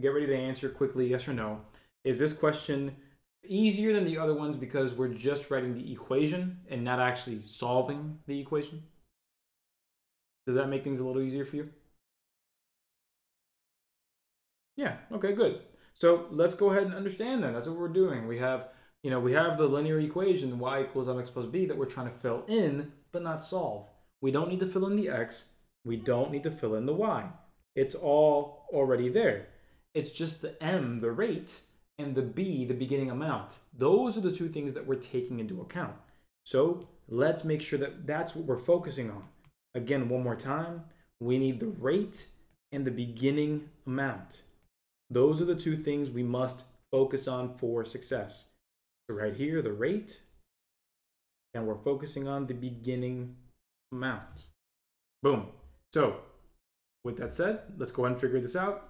get ready to answer quickly, yes or no. Is this question easier than the other ones because we're just writing the equation and not actually solving the equation? Does that make things a little easier for you? Yeah, okay, good. So let's go ahead and understand that. That's what we're doing. We have, you know, we have the linear equation y equals mx plus b that we're trying to fill in, but not solve. We don't need to fill in the x. We don't need to fill in the y. It's all already there. It's just the m, the rate, and the b, the beginning amount. Those are the two things that we're taking into account. So let's make sure that that's what we're focusing on. Again, one more time, we need the rate and the beginning amount. Those are the two things we must focus on for success. So right here, the rate, and we're focusing on the beginning amount. Boom. So with that said, let's go ahead and figure this out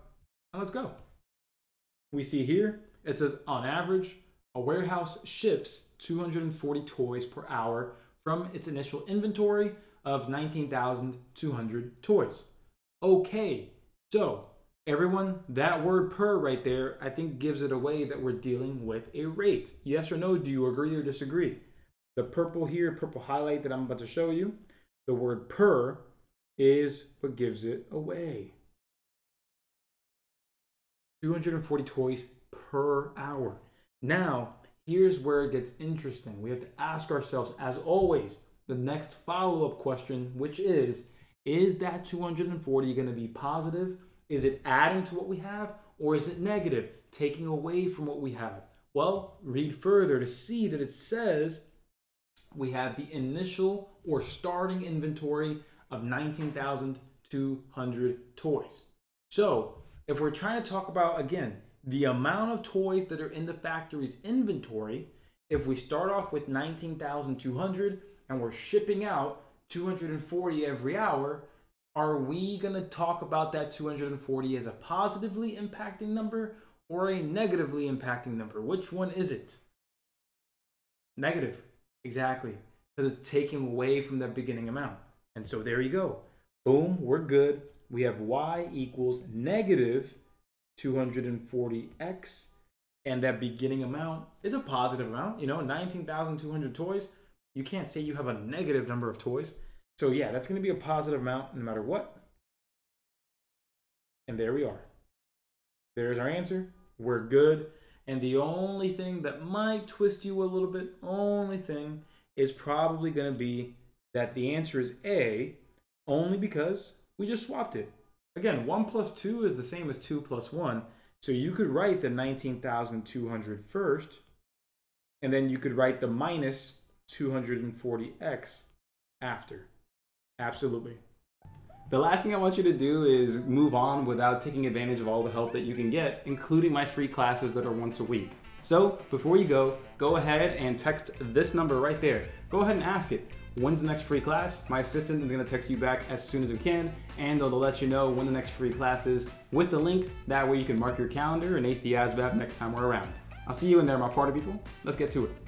let's go. We see here, it says on average, a warehouse ships 240 toys per hour from its initial inventory of 19,200 toys. Okay, so Everyone, that word per right there, I think gives it away that we're dealing with a rate. Yes or no, do you agree or disagree? The purple here, purple highlight that I'm about to show you, the word per is what gives it away. 240 toys per hour. Now, here's where it gets interesting. We have to ask ourselves, as always, the next follow-up question, which is, is that 240 going to be positive is it adding to what we have or is it negative, taking away from what we have? Well, read further to see that it says we have the initial or starting inventory of 19,200 toys. So, if we're trying to talk about, again, the amount of toys that are in the factory's inventory, if we start off with 19,200 and we're shipping out 240 every hour, are we going to talk about that 240 as a positively impacting number or a negatively impacting number? Which one is it? Negative, exactly, because it's taking away from that beginning amount. And so there you go. Boom, we're good. We have y equals negative 240x, and that beginning amount is a positive amount. You know, 19,200 toys. You can't say you have a negative number of toys. So yeah, that's going to be a positive amount no matter what. And there we are. There's our answer. We're good. And the only thing that might twist you a little bit, only thing, is probably going to be that the answer is A, only because we just swapped it. Again, 1 plus 2 is the same as 2 plus 1. So you could write the 19,200 first, and then you could write the minus 240x after. Absolutely. The last thing I want you to do is move on without taking advantage of all the help that you can get, including my free classes that are once a week. So before you go, go ahead and text this number right there. Go ahead and ask it. When's the next free class? My assistant is gonna text you back as soon as we can, and they'll let you know when the next free class is with the link. That way you can mark your calendar and ace the ASVAB next time we're around. I'll see you in there, my party people. Let's get to it.